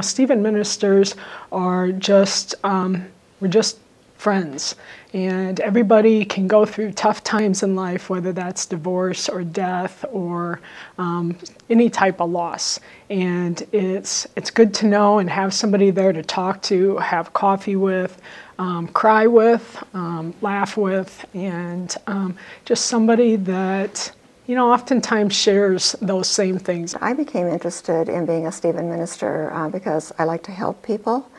Stephen ministers are just, um, we're just friends. And everybody can go through tough times in life, whether that's divorce or death or um, any type of loss. And it's, it's good to know and have somebody there to talk to, have coffee with, um, cry with, um, laugh with, and um, just somebody that you know, oftentimes shares those same things. I became interested in being a Stephen minister uh, because I like to help people.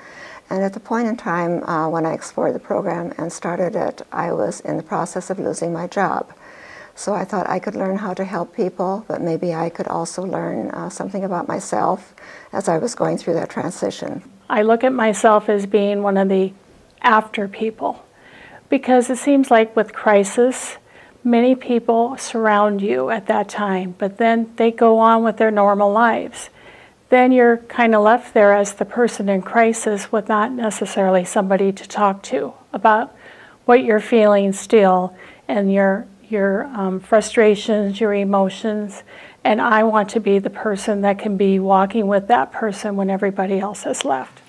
And at the point in time uh, when I explored the program and started it, I was in the process of losing my job. So I thought I could learn how to help people, but maybe I could also learn uh, something about myself as I was going through that transition. I look at myself as being one of the after people because it seems like with crisis, many people surround you at that time, but then they go on with their normal lives. Then you're kind of left there as the person in crisis with not necessarily somebody to talk to about what you're feeling still and your your um, frustrations, your emotions, and I want to be the person that can be walking with that person when everybody else has left.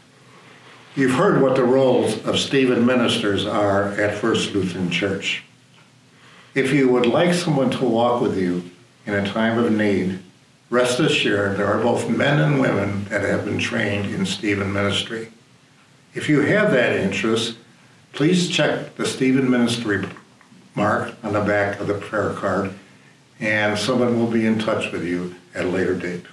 You've heard what the roles of Stephen ministers are at First Lutheran Church. If you would like someone to walk with you in a time of need, rest assured there are both men and women that have been trained in Stephen ministry. If you have that interest, please check the Stephen ministry mark on the back of the prayer card, and someone will be in touch with you at a later date.